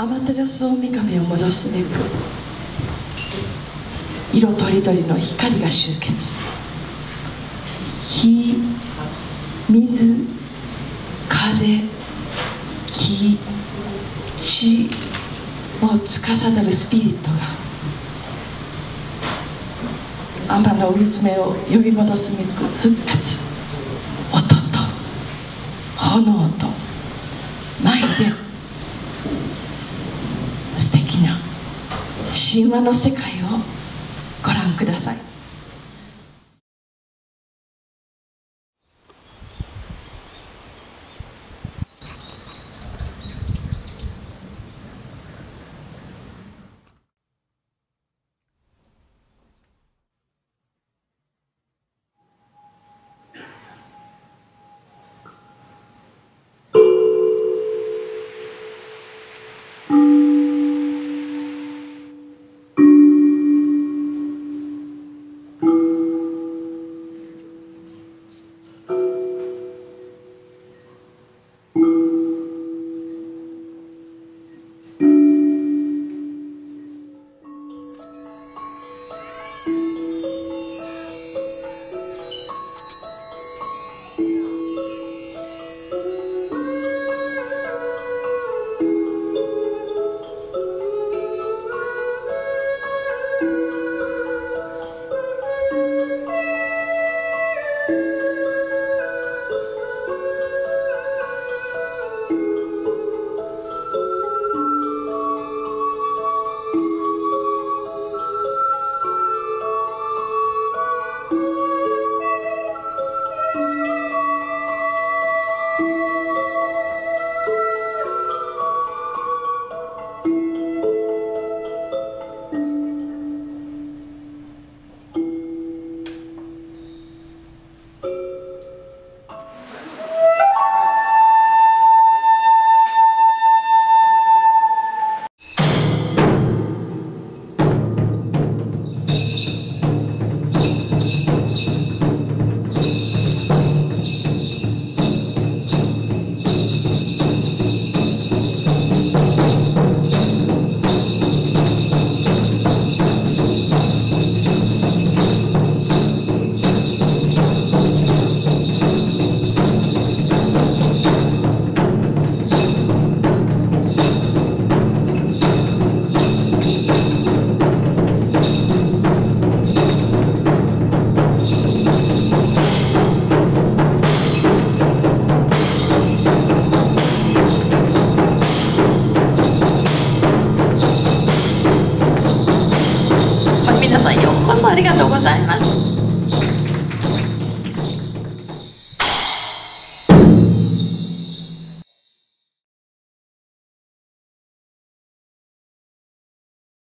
天照大神を戻すべく色とりどりの光が集結。火水風木地を司るスピリットが天の海詰めを呼び戻すべく復活。音と炎。な神話の世界をご覧ください。皆さんようこそありがとうございます